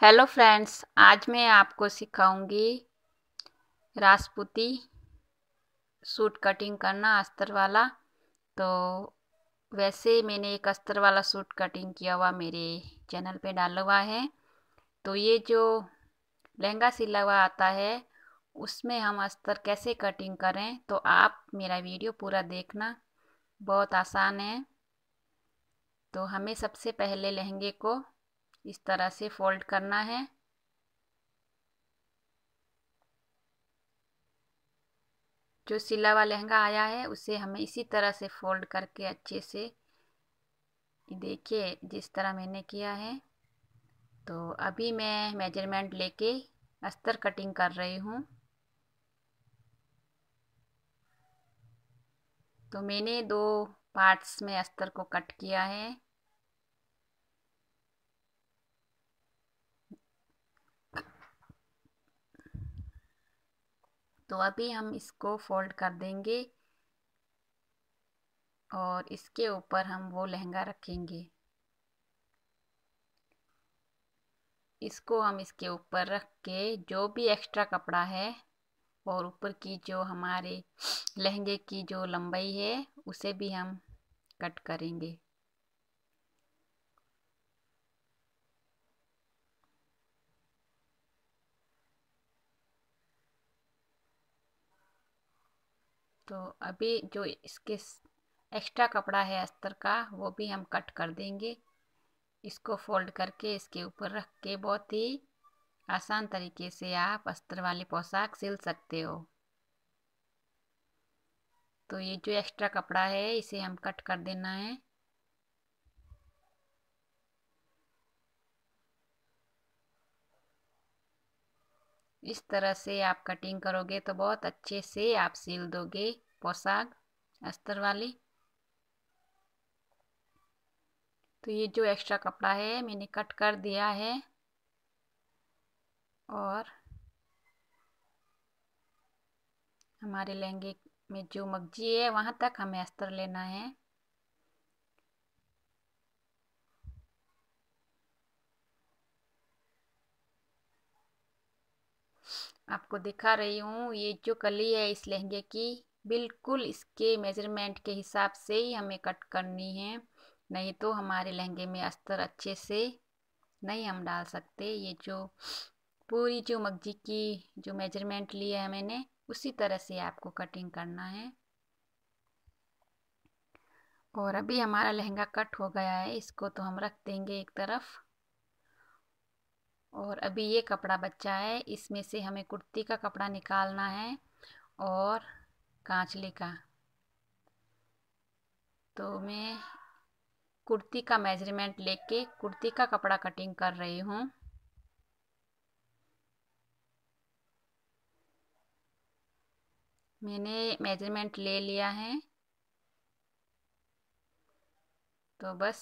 Hello friends आज मैं आपको सिखाऊँगी राजपूती सूट कटिंग करना अस्तर वाला। तो वैसे मैंने एक अस्तर वाला सूट कटिंग किया हुआ मेरे चैनल पे डाला हुआ है। तो ये जो लहंगा सिला हुआ आता है, उसमें हम अस्तर कैसे कटिंग करें तो आप मेरा वीडियो पूरा देखना। बहुत आसान है। तो हमें सबसे पहले लहंगे को इस तरह से फोल्ड करना है। जो सिला हुआ लहंगा आया है, उसे हमें इसी तरह से फोल्ड करके अच्छे से देखिए जिस तरह मैंने किया है। तो अभी मैं मेज़रमेंट लेके अस्तर कटिंग कर रही हूँ। तो मैंने दो पार्ट्स में अस्तर को कट किया है। तो अभी हम इसको फोल्ड कर देंगे। और इसके ऊपर हम वो लहंगा रखेंगे। इसको हम इसके ऊपर रख के जो भी एक्स्ट्रा कपड़ा है और ऊपर की जो हमारे लहंगे की जो लंबाई है, उसे भी हम कट करेंगे। तो अभी जो इसके एक्स्ट्रा कपड़ा है अस्तर का, वो भी हम कट कर देंगे। इसको फोल्ड करके इसके ऊपर रख के बहुत ही आसान तरीके से आप अस्तर वाली पोशाक सिल सकते हो। तो ये जो एक्स्ट्रा कपड़ा है, इसे हम कट कर देना है। इस तरह से आप कटिंग करोगे तो बहुत अच्छे से आप सिल दोगे पोशाक, अस्तर वाली। तो ये जो एक्स्ट्रा कपड़ा है, मैंने कट कर दिया है। और हमारे लहंगे में जो मगजी है, वहाँ तक हमें अस्तर लेना है। आपको दिखा रही हूँ, ये जो कली है इस लहंगे की, बिल्कुल इसके मेज़रमेंट के हिसाब से ही हमें कट करनी है। नहीं तो हमारे लहंगे में अस्तर अच्छे से नहीं हम डाल सकते। ये जो पूरी जो मगजी की जो मेज़रमेंट लिया है मैंने, उसी तरह से आपको कटिंग करना है। और अभी हमारा लहंगा कट हो गया है, इसको तो हम रख देंगे एक तरफ़। और अभी ये कपड़ा बच्चा है, इसमें से हमें कुर्ती का कपड़ा निकालना है और कांचले का। तो मैं कुर्ती का मेज़रमेंट लेके कुर्ती का कपड़ा कटिंग कर रही हूँ। मैंने मेज़रमेंट ले लिया है। तो बस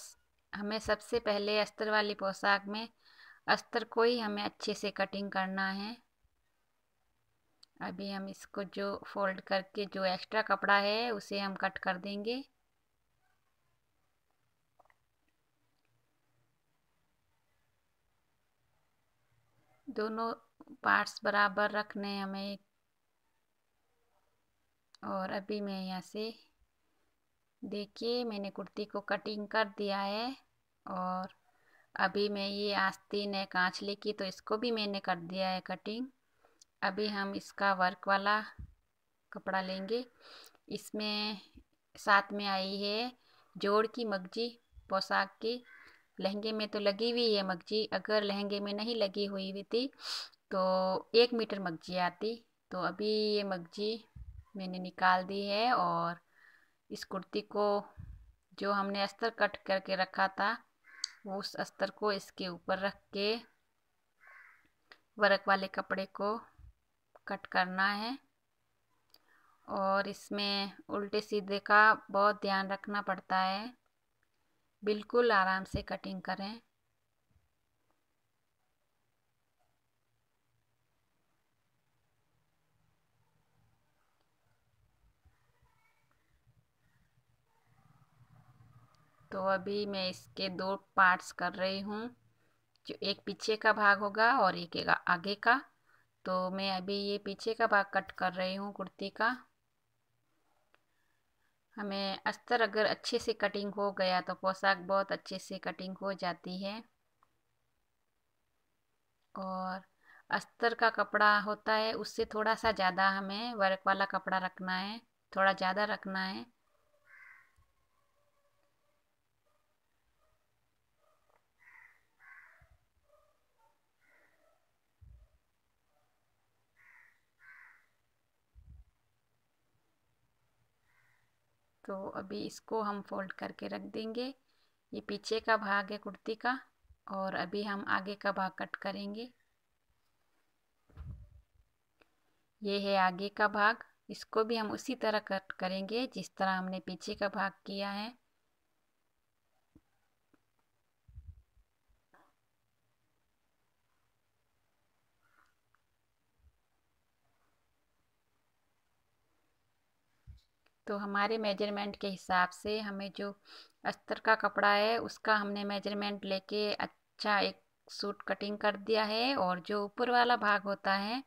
हमें सबसे पहले अस्तर वाली पोशाक में अस्तर को ही हमें अच्छे से कटिंग करना है। अभी हम इसको जो फोल्ड करके जो एक्स्ट्रा कपड़ा है, उसे हम कट कर देंगे। दोनों पार्ट्स बराबर रखने हमें। और अभी मैं यहाँ से देखिए, मैंने कुर्ती को कटिंग कर दिया है और अभी मैं ये आस्तीन है कांचले की तो इसको भी मैंने कर दिया है कटिंग। अभी हम इसका वर्क वाला कपड़ा लेंगे। इसमें साथ में आई है जोड़ की मगजी, पोशाक की। लहंगे में तो लगी हुई है मगजी, अगर लहंगे में नहीं लगी हुई हुई थी तो एक मीटर मगजी आती। तो अभी ये मगजी मैंने निकाल दी है और इस कुर्ती को जो हमने अस्तर कट करके रखा था उस अस्तर को इसके ऊपर रख के वर्क वाले कपड़े को कट करना है। और इसमें उल्टे सीधे का बहुत ध्यान रखना पड़ता है। बिल्कुल आराम से कटिंग करें। तो अभी मैं इसके दो पार्ट्स कर रही हूँ, जो एक पीछे का भाग होगा और एक आगे का। तो मैं अभी ये पीछे का भाग कट कर रही हूँ कुर्ती का। हमें अस्तर अगर अच्छे से कटिंग हो गया तो पोशाक बहुत अच्छे से कटिंग हो जाती है। और अस्तर का कपड़ा होता है, उससे थोड़ा सा ज़्यादा हमें वर्क वाला कपड़ा रखना है, थोड़ा ज़्यादा रखना है। तो अभी इसको हम फोल्ड करके रख देंगे। ये पीछे का भाग है कुर्ती का और अभी हम आगे का भाग कट करेंगे। ये है आगे का भाग। इसको भी हम उसी तरह कट करेंगे जिस तरह हमने पीछे का भाग किया है। तो हमारे मेज़रमेंट के हिसाब से हमें जो अस्तर का कपड़ा है, उसका हमने मेज़रमेंट लेके अच्छा एक सूट कटिंग कर दिया है और जो ऊपर वाला भाग होता है,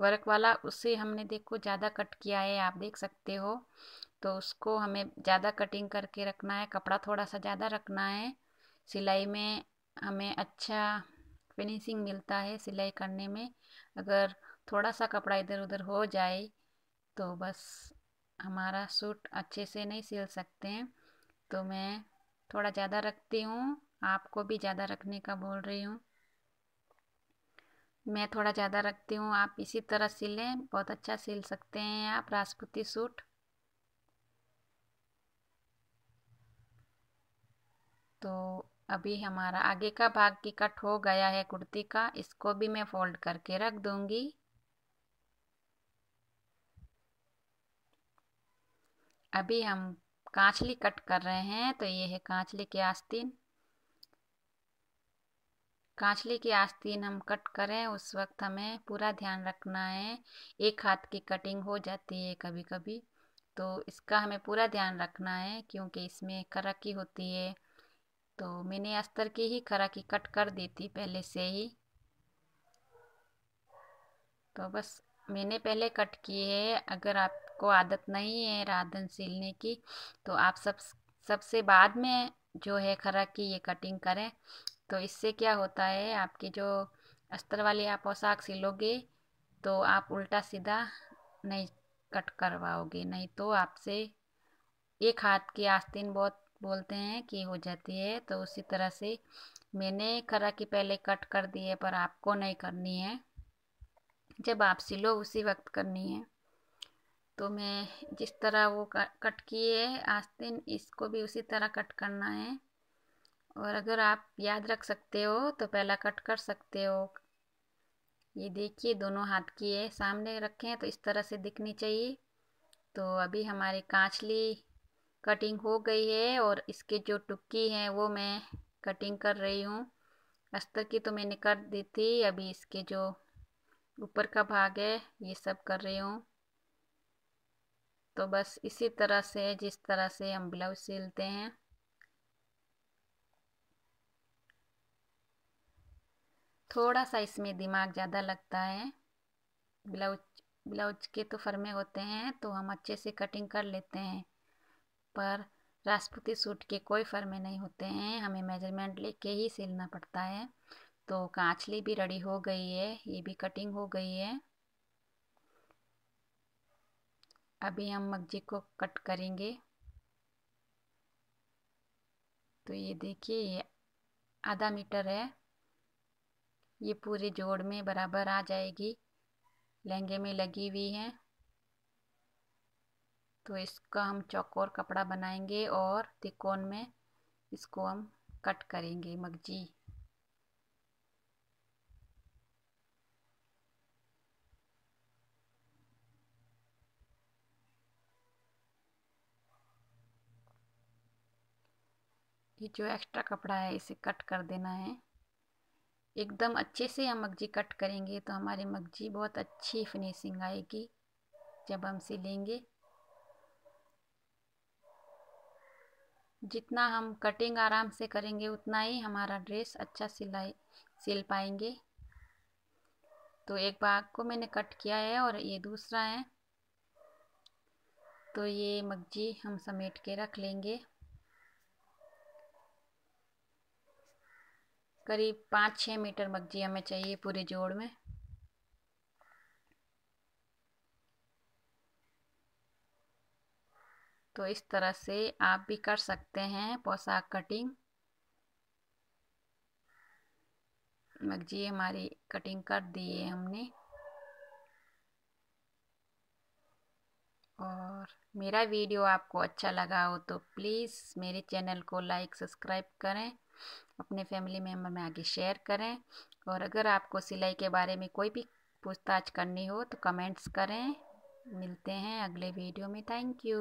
वर्क वाला, उसे हमने देखो ज़्यादा कट किया है, आप देख सकते हो। तो उसको हमें ज़्यादा कटिंग करके रखना है, कपड़ा थोड़ा सा ज़्यादा रखना है। सिलाई में हमें अच्छा फिनिशिंग मिलता है सिलाई करने में। अगर थोड़ा सा कपड़ा इधर उधर हो जाए तो बस हमारा सूट अच्छे से नहीं सिल सकते हैं तो मैं थोड़ा ज़्यादा रखती हूँ। आपको भी ज़्यादा रखने का बोल रही हूँ। मैं थोड़ा ज़्यादा रखती हूँ। आप इसी तरह सिलें। बहुत अच्छा सिल सकते हैं आप, राजपूती सूट। तो अभी हमारा आगे का भाग की कट हो गया है कुर्ती का। इसको भी मैं फोल्ड करके रख दूँगी। अभी हम कांचली कट कर रहे हैं तो ये है कांचली के आस्तीन। कांचली की आस्तीन हम कट करें, उस वक्त हमें पूरा ध्यान रखना है। एक हाथ की कटिंग हो जाती है कभी कभी तो इसका हमें पूरा ध्यान रखना है, क्योंकि इसमें खराकी होती है। तो मैंने अस्तर की ही खराकी कट कर दी थी पहले से ही। तो बस मैंने पहले कट की है, अगर आपको आदत नहीं है राधन सिलने की तो आप सब, सबसे बाद में जो है खरा की ये कटिंग करें। तो इससे क्या होता है, आपकी जो अस्तर वाली आप पोशाक सिलोगे तो आप उल्टा सीधा नहीं कट करवाओगे, नहीं तो आपसे एक हाथ की आस्तीन बहुत बोलते हैं कि हो जाती है। तो उसी तरह से मैंने खरा की पहले कट कर दी है, पर आपको नहीं करनी है। जब आप सिलो, उसी वक्त करनी है। तो मैं जिस तरह वो कट किए है आस्तीन इसको भी उसी तरह कट करना है। और अगर आप याद रख सकते हो तो पहला कट कर सकते हो। ये देखिए, दोनों हाथ की है सामने रखे तो इस तरह से दिखनी चाहिए। तो अभी हमारी कांचली कटिंग हो गई है, और इसके जो टुक्की हैं, वो मैं कटिंग कर रही हूँ। अस्तर की तो मैंने कर दी थी, अभी इसके जो ऊपर का भाग है, ये सब कर रही हूँ। तो बस इसी तरह से, जिस तरह से हम ब्लाउज सिलते हैं। थोड़ा सा इसमें दिमाग ज़्यादा लगता है। ब्लाउज ब्लाउज के तो फर्मे होते हैं तो हम अच्छे से कटिंग कर लेते हैं। पर राजपूती सूट के कोई फर्मे नहीं होते हैं, हमें मेज़रमेंट लेके ही सिलना पड़ता है। तो कांचली भी रेडी हो गई है, ये भी कटिंग हो गई है। अभी हम मगजी को कट करेंगे। तो ये देखिए, ये आधा मीटर है। ये पूरे जोड़ में बराबर आ जाएगी। लहंगे में लगी हुई है। तो इसका हम चौकोर कपड़ा बनाएँगे और तिकोन में इसको हम कट करेंगे मगजी। ये जो एक्स्ट्रा कपड़ा है, इसे कट कर देना है। एकदम अच्छे से हम मगजी कट करेंगे तो हमारी मगजी बहुत अच्छी फिनिशिंग आएगी, जब हम सिलेंगे जितना हम कटिंग आराम से करेंगे, उतना ही हमारा ड्रेस अच्छा सिलाई, सिल पाएँगे। तो एक भाग को मैंने कट किया है और ये दूसरा है। तो ये मगजी हम समेट के रख लेंगे। करीब पाँच छः मीटर मगजी हमें चाहिए पूरे जोड़ में। तो इस तरह से आप भी कर सकते हैं पोशाक कटिंग। मगजी हमारी कटिंग कर दी है हमने। और मेरा वीडियो आपको अच्छा लगा हो तो प्लीज़ मेरे चैनल को लाइक, सब्सक्राइब करें। अपने फैमिली मेंबर में आगे शेयर करें। और अगर आपको सिलाई के बारे में कोई भी पूछताछ करनी हो तो कमेंट्स करें। मिलते हैं अगले वीडियो में। Thank you